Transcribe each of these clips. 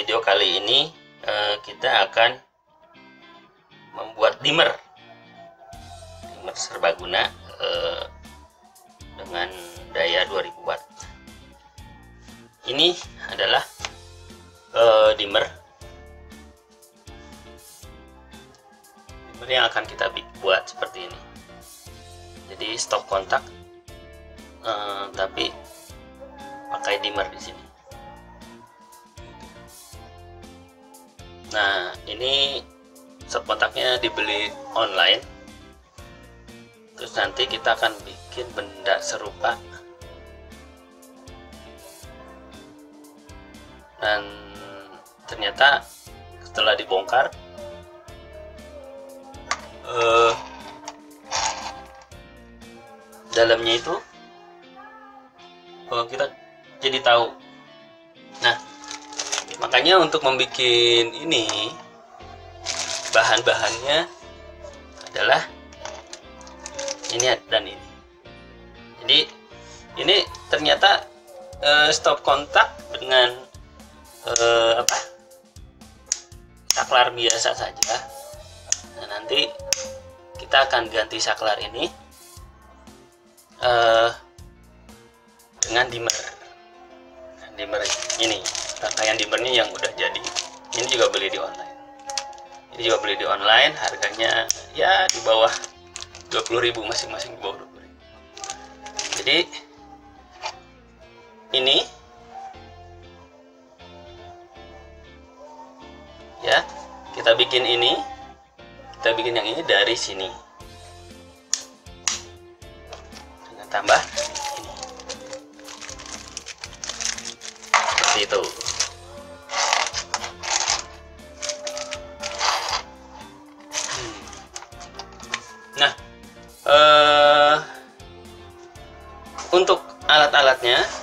video kali ini eh, kita akan membuat dimmer dimmer serbaguna eh, dengan daya 2000 watt. Ini adalah eh, dimmer dimmer yang akan kita buat seperti ini. Jadi stop kontak eh, tapi pakai dimmer di sini Nah, ini stop kontaknya dibeli online. Terus nanti kita akan bikin benda serupa. Dan ternyata setelah dibongkar uh, dalamnya itu uh, kita jadi tahu. Nah, makanya untuk membuat ini bahan-bahannya adalah ini dan ini. Jadi ini ternyata uh, stop kontak dengan uh, apa? Saklar biasa saja. Nah nanti kita akan ganti saklar ini uh, dengan dimmer. Dimmer ini rangkaian dimmernya yang udah jadi. Ini juga beli di online. Ini juga beli di online harganya ya di bawah 20.000 masing-masing di bawah 20.000 jadi ini ya kita bikin ini kita bikin yang ini dari sini. Dengan tambah ini. Seperti itu alat-alatnya,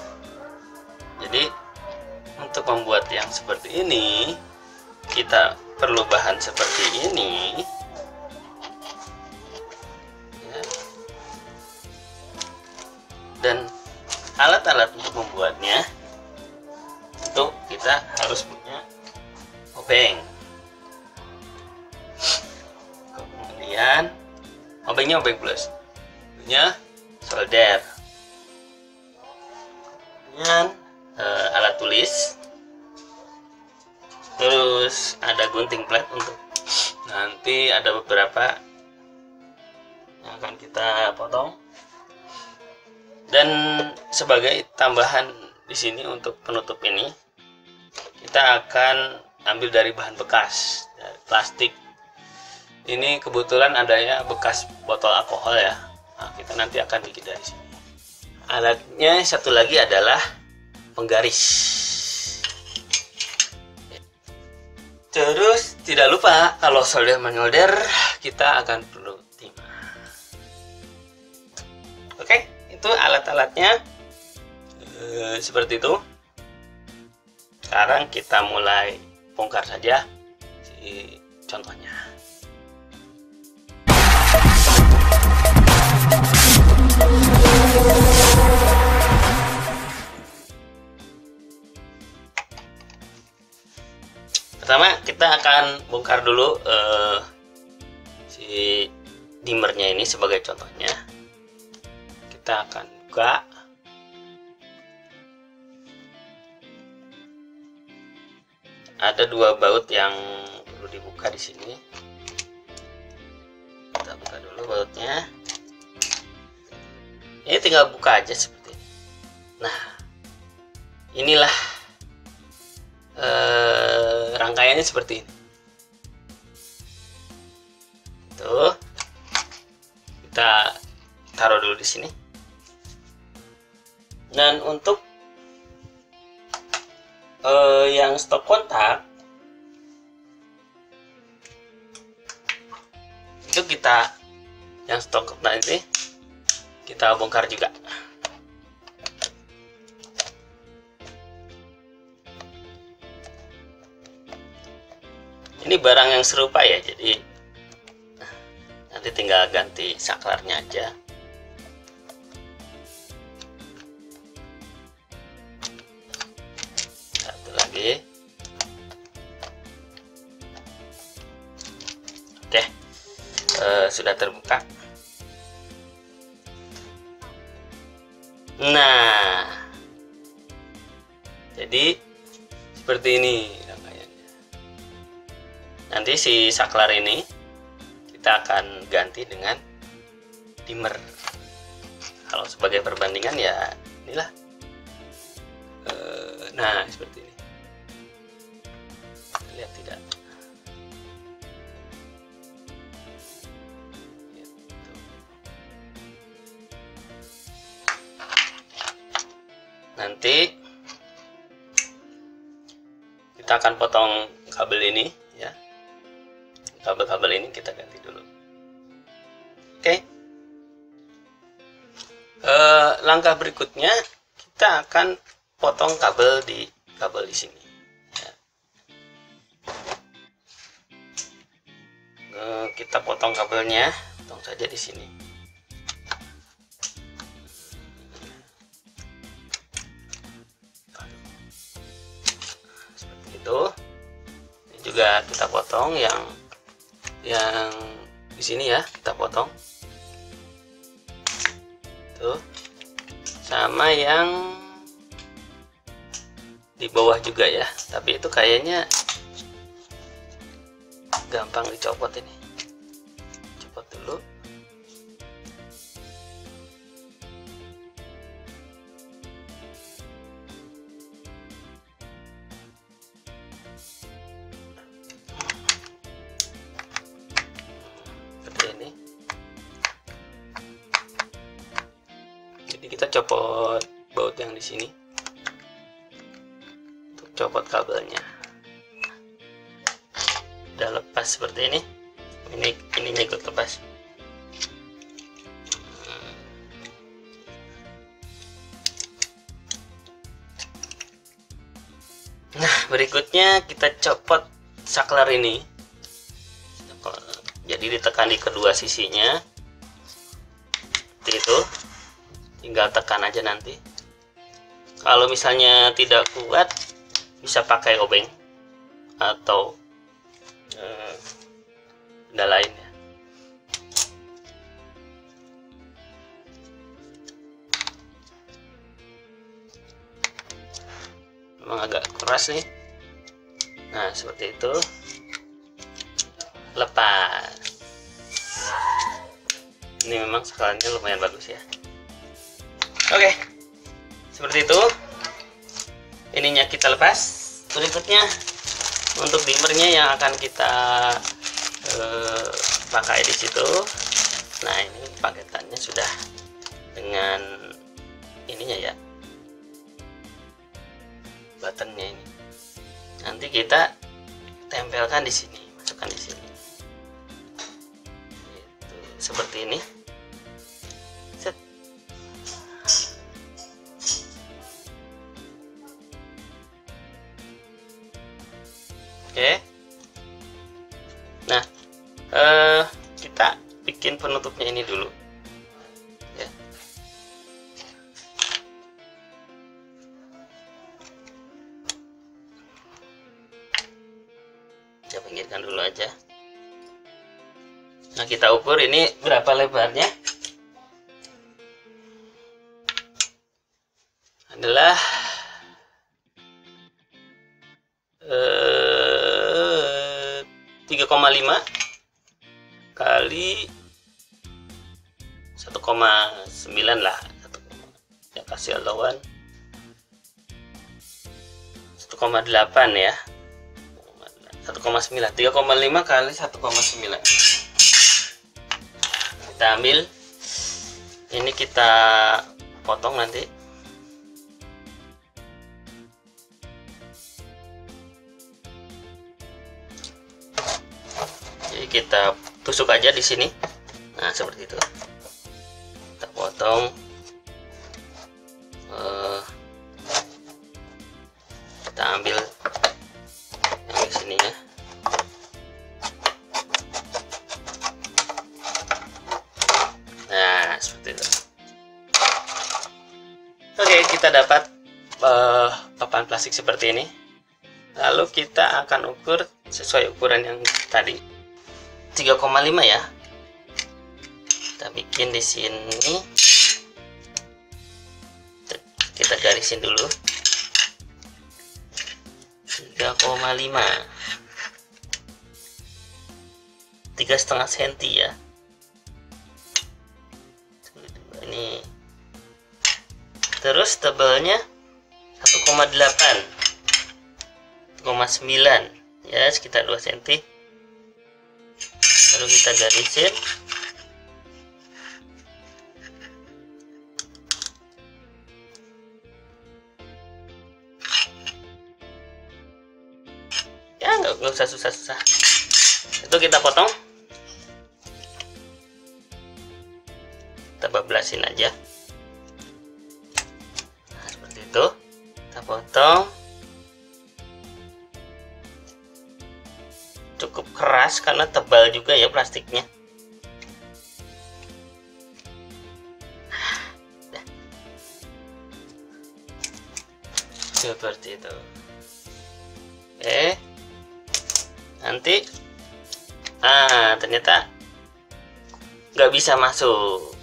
plat untuk nanti ada beberapa yang akan kita potong. Dan sebagai tambahan di sini untuk penutup ini kita akan ambil dari bahan bekas dari plastik. Ini kebetulan adanya bekas botol alkohol ya. Nah, kita nanti akan bikin dari sini. Alatnya satu lagi adalah penggaris terus tidak lupa kalau solder menyolder kita akan perlu timah oke itu alat-alatnya. E, seperti itu. Sekarang kita mulai bongkar saja si contohnya pertama kita akan bongkar dulu uh, si dimmernya ini sebagai contohnya. Kita akan buka. Ada dua baut yang perlu dibuka di sini. Kita buka dulu bautnya. Ini tinggal buka aja seperti ini. Nah inilah eh, rangkaiannya seperti ini. Tuh. Kita taruh dulu di sini. Dan untuk eh, yang stop kontak itu kita yang stop kontak ini kita bongkar juga ini barang yang serupa ya jadi nanti tinggal ganti saklarnya aja. Satu lagi. Oke eh, sudah terbuka. Nah jadi seperti ini nanti si saklar ini kita akan ganti dengan dimmer. Kalau sebagai perbandingan ya inilah. Eh, nah seperti ini. Lihat tidak? Nanti kita akan potong kabel ini ya kabel-kabel ini kita ganti dulu. Oke. Eh, langkah berikutnya kita akan potong kabel di kabel di sini. Ya. Eh, kita potong kabelnya potong saja di sini. Seperti itu. Ini juga kita potong yang yang di sini ya kita potong. Tuh. Sama yang di bawah juga ya. Tapi itu kayaknya gampang dicopot ini nah berikutnya kita copot saklar ini. Jadi ditekan di kedua sisinya. Seperti itu. Tinggal tekan aja nanti. Kalau misalnya tidak kuat bisa pakai obeng atau eh, benda lain memang agak keras nih. Nah seperti itu. Lepas. Ini memang skalanya lumayan bagus ya. Oke. Seperti itu. Ininya kita lepas. Berikutnya untuk dimmernya yang akan kita eh, pakai di situ. Nah ini paketannya sudah dengan ininya ya buttonnya ini nanti kita tempelkan di sini masukkan di sini Gitu. seperti ini Set. oke nah pinggirkan dulu aja. Nah kita ukur ini berapa lebarnya. Adalah eh, 3,5 kali 1,9 lah. 1, ya kasih lawan 1,8 ya 1,9 3,5 kali 1,9 kita ambil. Ini kita potong nanti. Jadi kita tusuk aja di sini. Nah seperti itu. Kita potong plastik seperti ini. Lalu kita akan ukur sesuai ukuran yang tadi. 3,5 ya. Bikin di sini. Kita garisin dulu. 3,5 tiga setengah senti ya. Ini. Terus tebalnya 1,8 1,9 ya sekitar 2 cm lalu kita garisin. Ya nggak usah susah-susah. Itu kita potong. Kita bablasin aja. Nah, seperti itu potong cukup keras karena tebal juga ya plastiknya. Seperti itu. Oke. Nanti. Ah ternyata nggak bisa masuk.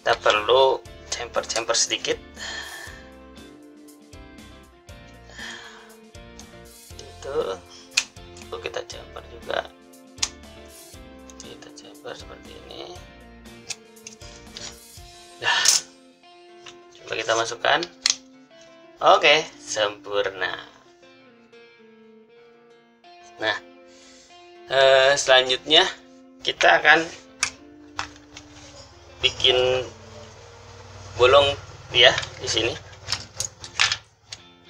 Kita perlu chamfer-chamfer sedikit ini nah coba kita masukkan. Oke sempurna. Nah eh, selanjutnya kita akan bikin bolong ya di sini.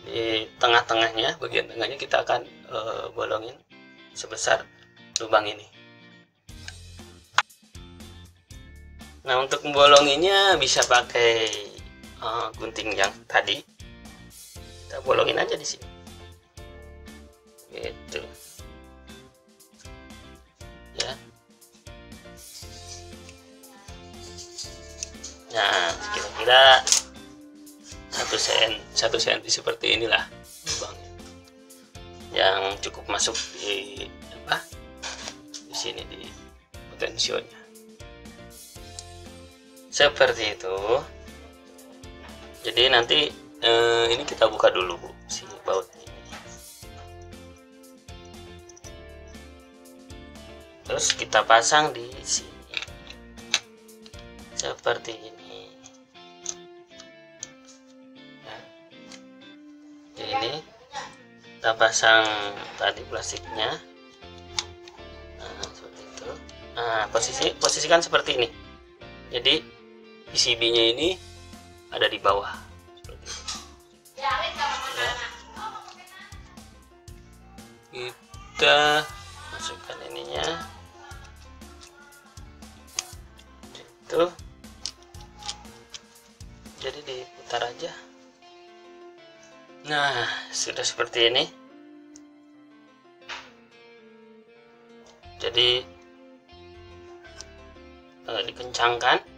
Di tengah-tengahnya bagian tengahnya kita akan uh, bolongin sebesar lubang ini nah untuk membolonginya bisa pakai uh, gunting yang tadi. Kita bolongin aja di sini. Gitu. Ya. Nah kira-kira satu sen satu senti seperti inilah lubangnya. Yang cukup masuk di apa di sini di potensionya seperti itu. Jadi nanti eh, ini kita buka dulu bu si bautnya terus kita pasang di sini. Seperti ini. Ya. ini. Kita pasang tadi plastiknya. Nah, seperti itu. Nah posisi posisikan seperti ini. Jadi PCB nya ini ada di bawah. Kita masukkan ininya. Itu jadi diputar aja. Nah sudah seperti ini. Jadi eh, dikencangkan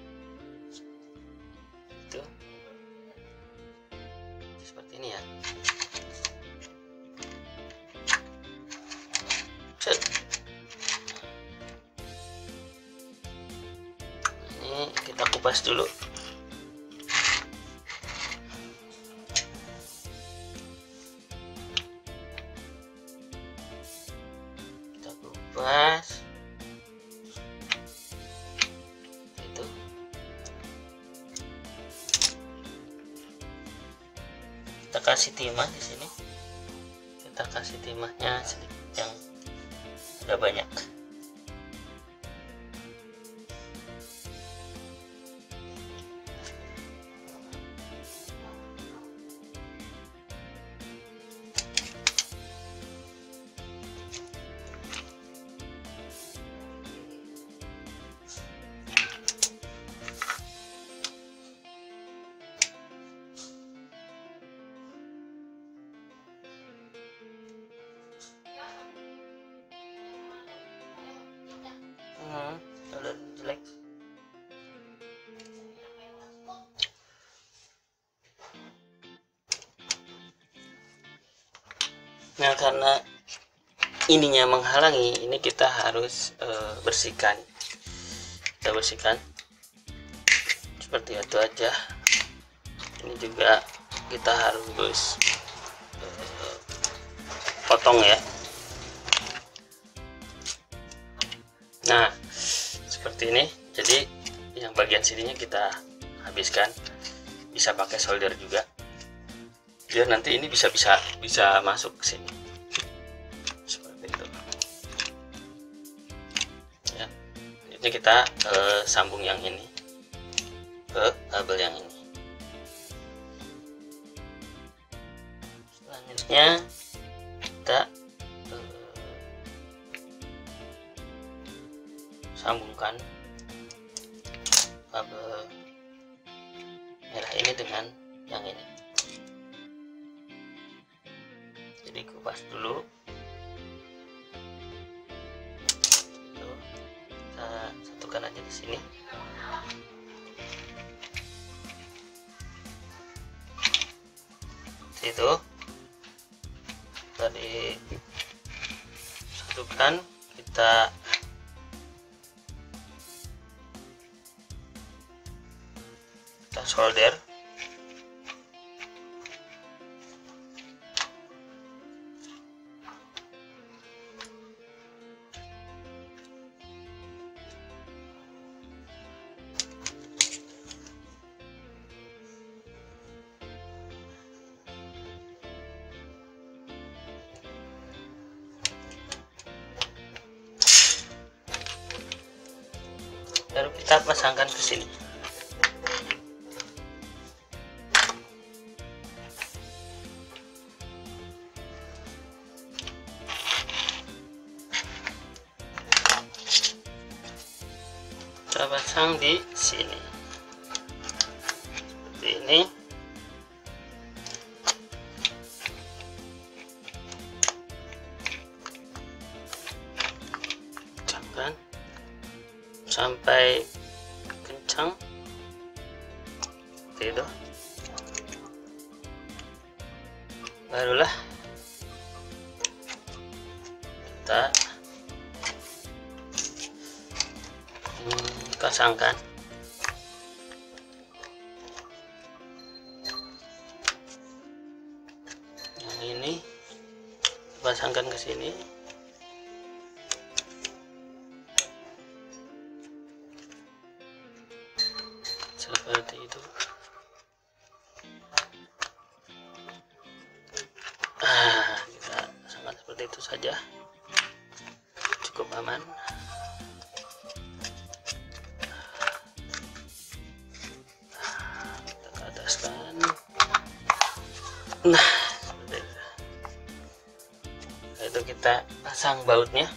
kupas dulu Nah, karena ininya menghalangi, ini kita harus eh, bersihkan. Kita bersihkan. Seperti itu aja. Ini juga kita harus uh, potong ya. Nah seperti ini. Jadi yang bagian sininya kita habiskan. Bisa pakai solder juga biar nanti ini bisa bisa bisa masuk ke sini. Seperti itu. Ya. Ini kita uh, sambung yang ini ke kabel yang ini. Selanjutnya kita uh, sambungkan kabel merah ini dengan yang ini kupas dulu. Kita satukan aja di sini. Itu tadi satukan kita kita solder kita pasangkan ke sini barulah. Kita hmm, pasangkan yang ini pasangkan ke sini nah itu kita pasang bautnya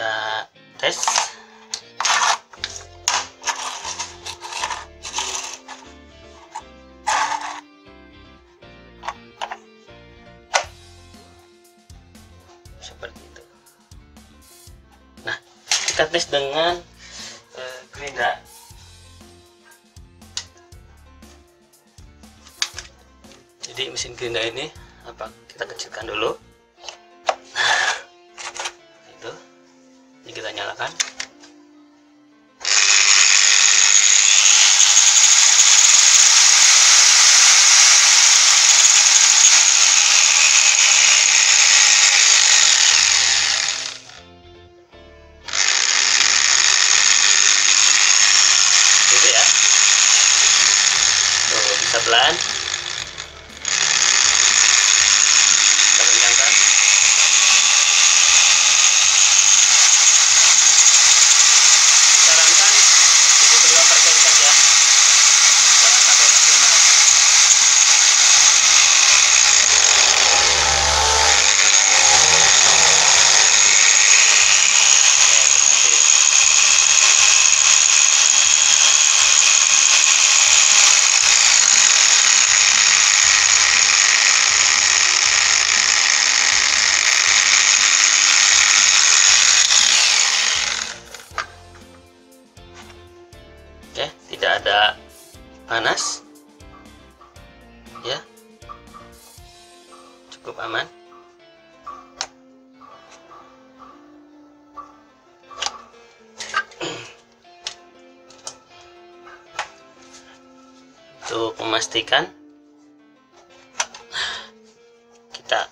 kita tes. Seperti itu. Nah kita tes dengan eh, gerinda jadi mesin gerinda ini memastikan. Kita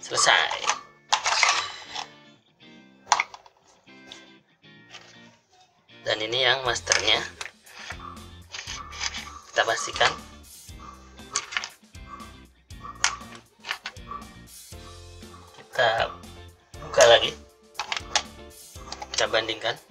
selesai. Dan ini yang masternya. Kita pastikan. Kita buka lagi. Kita bandingkan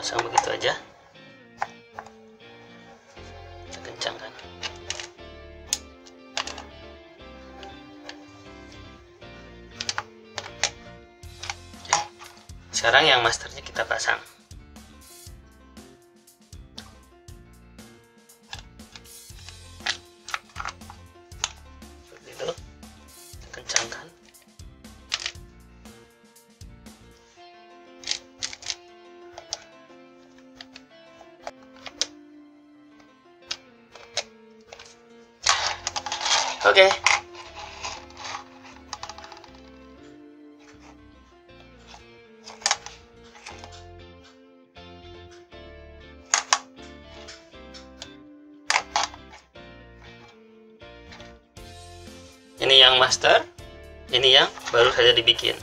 pasang begitu aja. Kita kencangkan Oke. sekarang yang masternya kita pasang ini yang master ini yang baru saja dibikin